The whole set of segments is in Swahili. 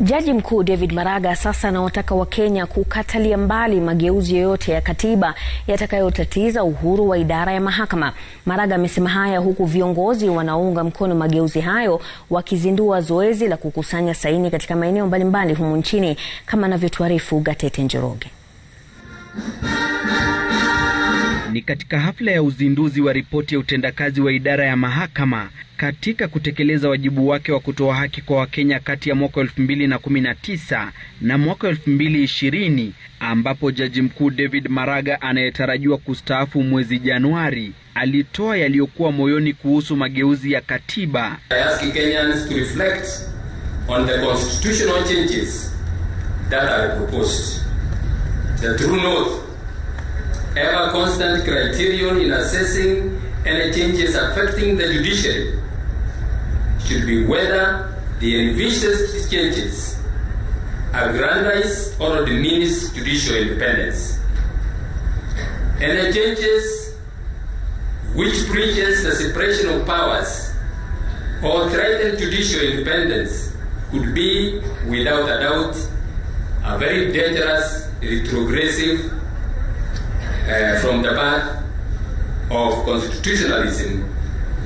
Jaji Mkuu David Maraga sasa anawataka Wakenya kukatalia mbali mageuzi yoyote ya katiba yatakayotatiza uhuru wa idara ya mahakama. Maraga amesema haya huku viongozi wanaounga mkono mageuzi hayo wakizindua zoezi la kukusanya saini katika maeneo mbalimbali humu nchini kama anavyotuarifu Gatete Njoroge. Ni katika hafla ya uzinduzi wa ripoti ya utendakazi wa idara ya mahakama katika kutekeleza wajibu wake wa kutoa haki kwa Wakenya kati ya mwaka 2019 na mwaka 2020 ambapo Jaji Mkuu David Maraga anayetarajiwa kustaafu mwezi Januari alitoa yaliyokuwa moyoni kuhusu mageuzi ya katiba. I ever constant criterion in assessing any changes affecting the judiciary should be whether the envisaged changes aggrandize or diminish judicial independence. Any changes which breaches the separation of powers or threaten judicial independence could be, without a doubt, a very dangerous retrogressive uh, from the path of constitutionalism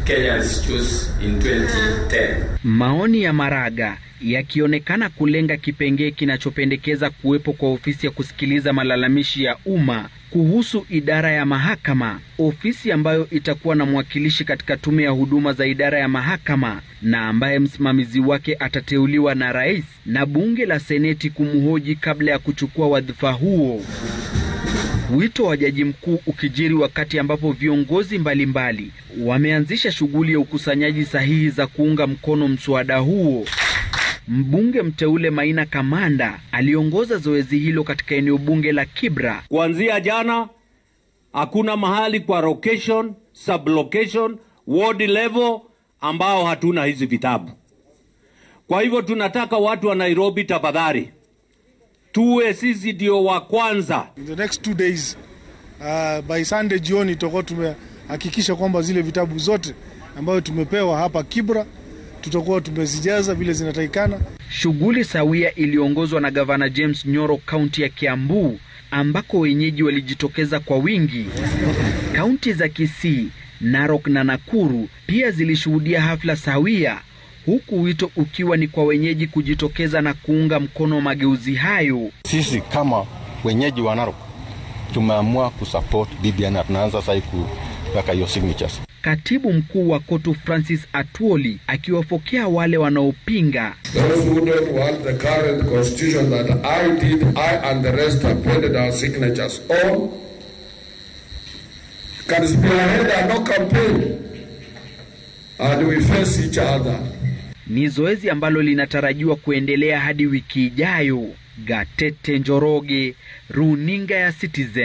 Kenyans choose in 2010. Maoni ya Maraga yakionekana kulenga kipengee kinachopendekeza kuwepo kwa ofisi ya kusikiliza malalamishi ya umma kuhusu idara ya mahakama, ofisi ambayo itakuwa na mwakilishi katika tume ya huduma za idara ya mahakama na ambaye msimamizi wake atateuliwa na rais na bunge la seneti kumhoji kabla ya kuchukua wadhifa huo. Wito wa jaji mkuu ukijiri wakati ambapo viongozi mbalimbali wameanzisha shughuli ya ukusanyaji sahihi za kuunga mkono mswada huo. Mbunge mteule Maina Kamanda aliongoza zoezi hilo katika eneo bunge la Kibra. Kuanzia jana hakuna mahali kwa location, sublocation, ward level ambao hatuna hizi vitabu. Kwa hivyo tunataka watu wa Nairobi, tafadhali tuwe sisi ndio wa kwanza. In the next two days, uh, by Sunday jioni tutakuwa tumehakikisha kwamba zile vitabu zote ambayo tumepewa hapa Kibra tutakuwa tumezijaza vile zinatakikana. Shughuli sawia iliongozwa na gavana James Nyoro kaunti ya Kiambu, ambako wenyeji walijitokeza kwa wingi. Kaunti za Kisii, Narok na Nakuru pia zilishuhudia hafla sawia, huku wito ukiwa ni kwa wenyeji kujitokeza na kuunga mkono mageuzi hayo. Sisi kama wenyeji wa Narok tumeamua kusupport BBI na tunaanza sasa kuweka hiyo signatures. Katibu mkuu wa KOTU Francis atuoli akiwafokea wale wanaopinga. Those who don't want the current constitution that I did, I and the rest appended our signatures on can spearhead a campaign and we face each other. Ni zoezi ambalo linatarajiwa kuendelea hadi wiki ijayo. Gatete Njoroge, runinga ya Citizen.